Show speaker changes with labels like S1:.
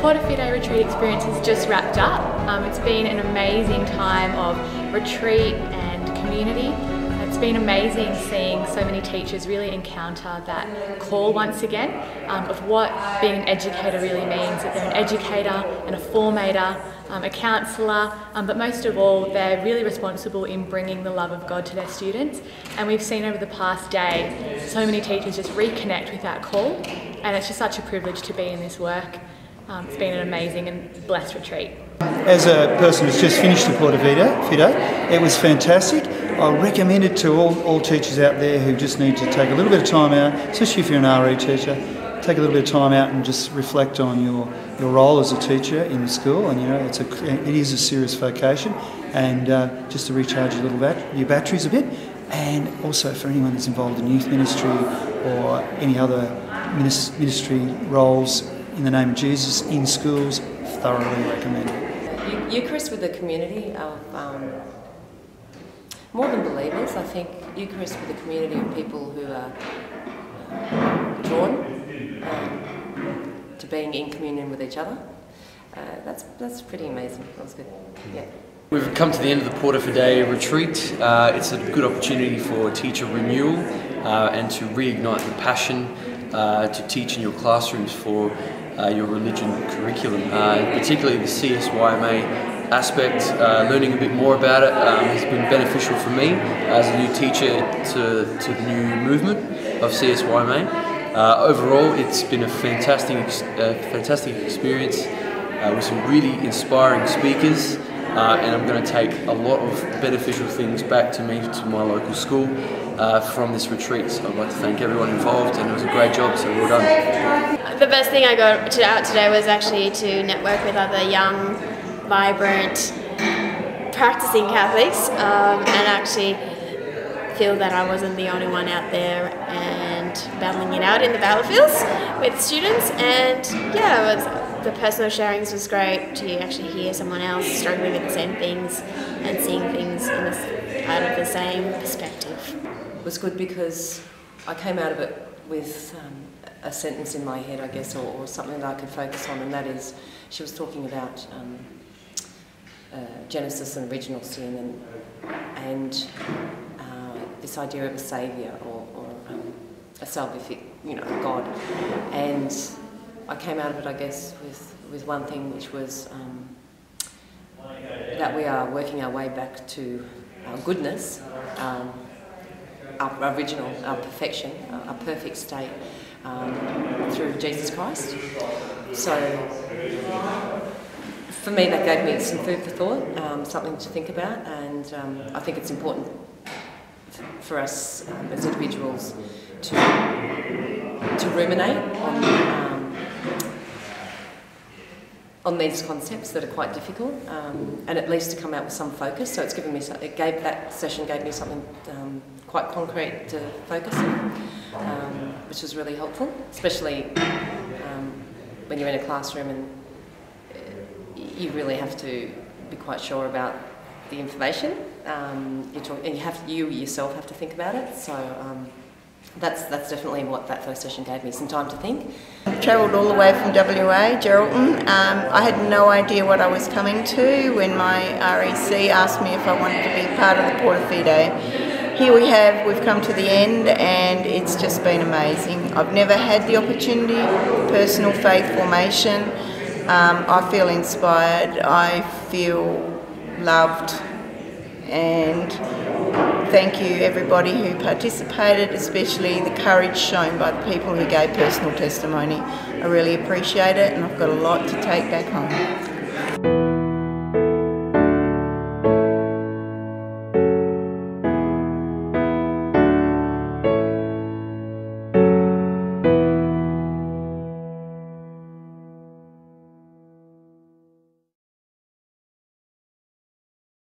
S1: Porta Fidei retreat experience has just wrapped up. Um, it's been an amazing time of retreat and community. It's been amazing seeing so many teachers really encounter that call once again um, of what being an educator really means, that they're an educator and a formator, um, a counsellor, um, but most of all, they're really responsible in bringing the love of God to their students. And we've seen over the past day so many teachers just reconnect with that call, and it's just such a privilege to be in this work. Um, it's been an amazing and blessed retreat.
S2: As a person who's just finished the Porta Fidei, Fide, it was fantastic. I recommend it to all, all teachers out there who just need to take a little bit of time out, especially if you're an RE teacher, take a little bit of time out and just reflect on your, your role as a teacher in the school. And you know, it's a, it is a serious vocation, and uh, just to recharge your little bat, your batteries a bit. And also for anyone that's involved in youth ministry or any other ministry roles in the name of Jesus in schools, thoroughly recommend it.
S3: Eucharist with the community of um, more than believers, I think Eucharist with a community of people who are uh, drawn um, to being in communion with each other. Uh, that's that's pretty amazing. That was good. Yeah.
S4: We've come to the end of the Porta Fidei retreat. Uh, it's a good opportunity for teacher renewal uh, and to reignite the passion uh, to teach in your classrooms for uh, your religion curriculum, uh, particularly the CSYMA aspect. Uh, learning a bit more about it um, has been beneficial for me as a new teacher to, to the new movement of CSYMA. Uh, overall, it's been a fantastic, uh, fantastic experience with some really inspiring speakers. Uh, and I'm going to take a lot of beneficial things back to me, to my local school, uh, from this retreat. So I'd like to thank everyone involved, and it was a great job, so well done.
S5: The best thing I got out today was actually to network with other young, vibrant, practicing Catholics, um, and actually feel that I wasn't the only one out there and battling it out in the battlefields with students. And yeah, it was, the personal sharings was great to actually hear someone else struggling with the same things and seeing things in out of the same perspective.
S3: It was good because I came out of it with um, a sentence in my head, I guess, or, or, something that I could focus on, and that is she was talking about um, uh, Genesis and original sin and, and uh, this idea of a saviour or, or um, a salvific, you know, God. And I came out of it, I guess, with, with one thing, which was um, that we are working our way back to our goodness, um, our original, our perfection, our perfect state um, through Jesus Christ. So, for me, that gave me some food for thought, um, something to think about, and um, I think it's important for us um, as individuals to to ruminate on on these concepts that are quite difficult, um, and at least to come out with some focus. So it's given me, it gave that session gave me something um, quite concrete to focus on, um, which was really helpful, especially um, when you're in a classroom and uh, you really have to be quite sure about the information. Um, you talk, and you have you yourself have to think about it. So um, that's that's definitely what that first session gave me some time to think.
S6: Travelled all the way from WA, Geraldton. Um, I had no idea what I was coming to when my REC asked me if I wanted to be part of the Porta Fidei. Here we have, we've come to the end and it's just been amazing. I've never had the opportunity, personal faith formation. Um, I feel inspired, I feel loved and thank you everybody who participated, especially the courage shown by the people who gave personal testimony. I really appreciate it and I've got a lot to take back home.